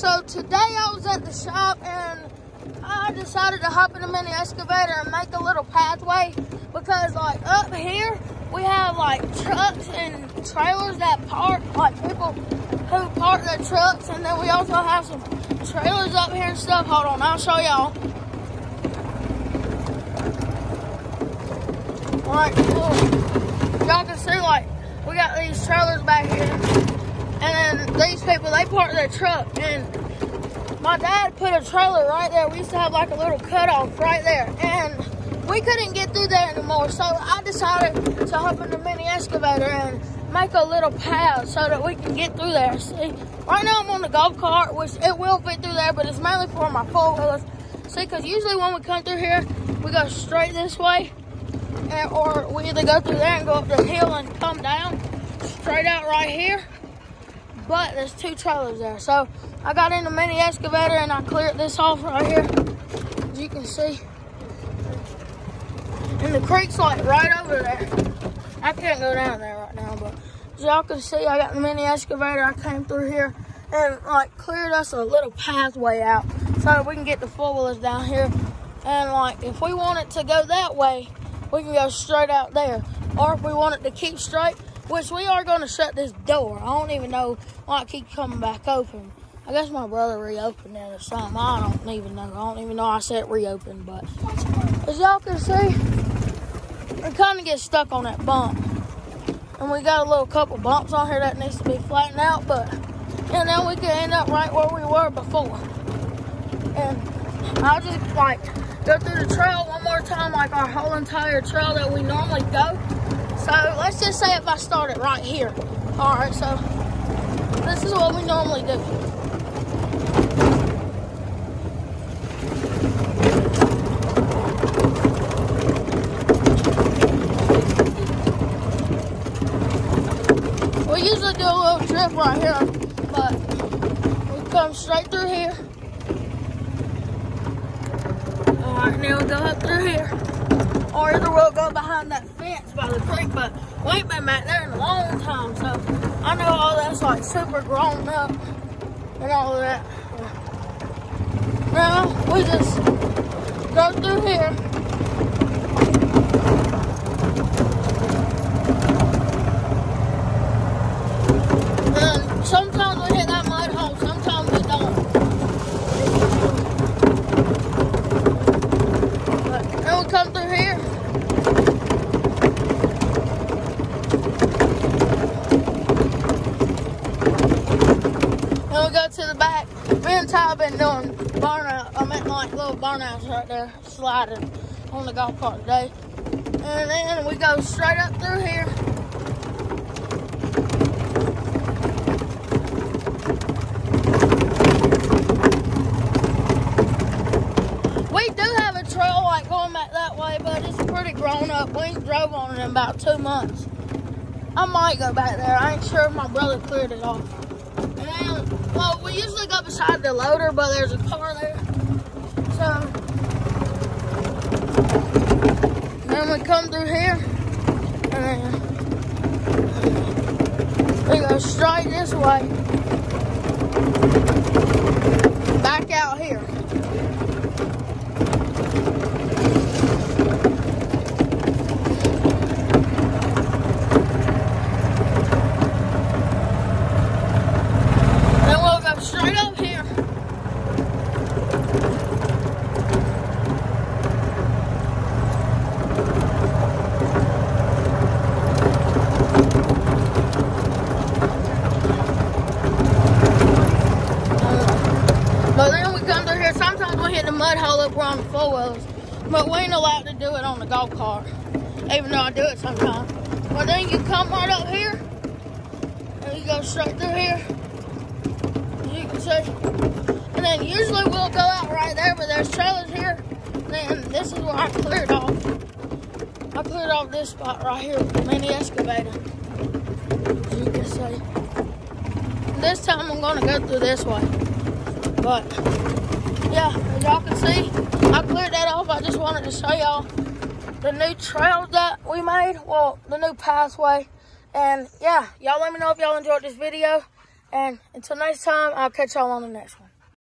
so today I was at the shop and I decided to hop in a mini excavator and make a little pathway because like up here we have like trucks and trailers that park, like people who park their trucks and then we also have some trailers up here and stuff. Hold on, I'll show y'all. Alright, cool. Y'all can see like we got these trailers back here people, they park their truck. And my dad put a trailer right there. We used to have like a little cutoff right there. And we couldn't get through there anymore. So I decided to hop in the mini excavator and make a little path so that we can get through there. See, right now I'm on the golf cart, which it will fit through there, but it's mainly for my four wheelers. See, because usually when we come through here, we go straight this way, and, or we either go through there and go up the hill and come down straight out right here but there's two trailers there. So I got in the mini excavator and I cleared this off right here, as you can see. And the creek's like right over there. I can't go down there right now, but as y'all can see, I got the mini excavator. I came through here and like cleared us a little pathway out so we can get the four wheelers down here. And like, if we want it to go that way, we can go straight out there. Or if we want it to keep straight, which we are going to shut this door. I don't even know why it keep coming back open. I guess my brother reopened it or something. I don't even know. I don't even know I said reopen, but as y'all can see, we kind of get stuck on that bump. And we got a little couple bumps on here that needs to be flattened out, but and then we can end up right where we were before. And I'll just like go through the trail one more time, like our whole entire trail that we normally go. So let's just say if I start it right here. All right, so this is what we normally do. We usually do a little trip right here, but we come straight through here. All right, now we'll go up through here. Or either we'll go behind that fence by the creek, but we ain't been back there in a long time, so I know all that's like super grown up and all that. Now we just go through here. And sometimes we hit that mud hole, sometimes we don't. But then we come through here. Then we go to the back. Me and Ty been doing burnout. I meant like little burnouts right there, sliding on the golf cart today. And then we go straight up through here. We do have a trail like going back that way, but it's pretty grown up. We ain't drove on it in about two months. I might go back there. I ain't sure if my brother cleared it off. Well, we usually go beside the loader, but there's a car there. So, then we come through here, and we go straight this way. Back out here. Then we'll go straight up here. But then we come through here. We hit the mud hole up on the four wheels. But we ain't allowed to do it on the golf cart. Even though I do it sometimes. But then you come right up here. And you go straight through here. You can see. And then usually we'll go out right there, but there's trailers here. Then this is where I cleared off. I cleared off this spot right here with the mini excavator. As you can see. This time I'm gonna go through this way. But yeah, as y'all can see, I cleared that off. I just wanted to show y'all the new trail that we made. Well, the new pathway. And yeah, y'all let me know if y'all enjoyed this video. And until next time, I'll catch y'all on the next one.